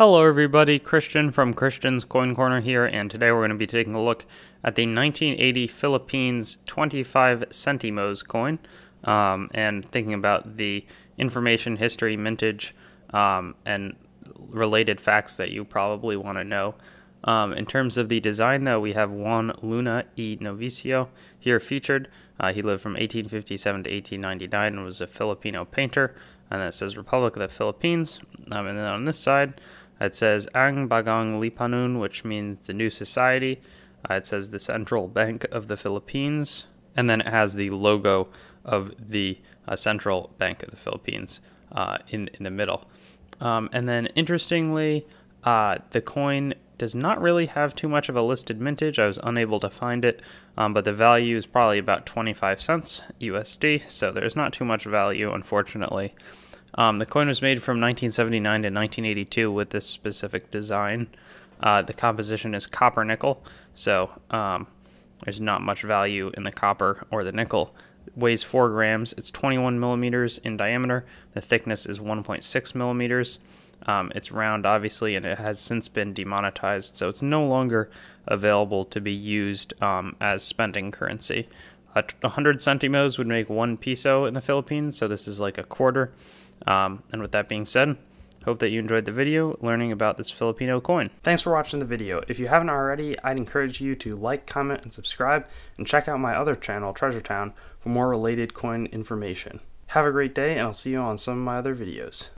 Hello everybody, Christian from Christian's Coin Corner here, and today we're going to be taking a look at the 1980 Philippines 25 sentimos coin, um, and thinking about the information, history, mintage, um, and related facts that you probably want to know. Um, in terms of the design, though, we have Juan Luna y Novicio here featured. Uh, he lived from 1857 to 1899 and was a Filipino painter. And that says Republic of the Philippines. Um, and then on this side, it says Ang Bagong Lipunan, which means the new society. Uh, it says the Central Bank of the Philippines. And then it has the logo of the uh, Central Bank of the Philippines uh, in, in the middle. Um, and then interestingly, uh, the coin does not really have too much of a listed mintage. I was unable to find it, um, but the value is probably about 25 cents USD, so there's not too much value, unfortunately. Um, the coin was made from 1979 to 1982 with this specific design. Uh, the composition is copper nickel, so um, there's not much value in the copper or the nickel. It weighs 4 grams. It's 21 millimeters in diameter. The thickness is 1.6 millimeters. Um, it's round, obviously, and it has since been demonetized, so it's no longer available to be used um, as spending currency. Uh, 100 sentimos would make one peso in the Philippines, so this is like a quarter. Um, and with that being said, hope that you enjoyed the video learning about this Filipino coin. Thanks for watching the video. If you haven't already, I'd encourage you to like, comment, and subscribe, and check out my other channel, Treasure Town, for more related coin information. Have a great day, and I'll see you on some of my other videos.